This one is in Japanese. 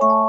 Thank.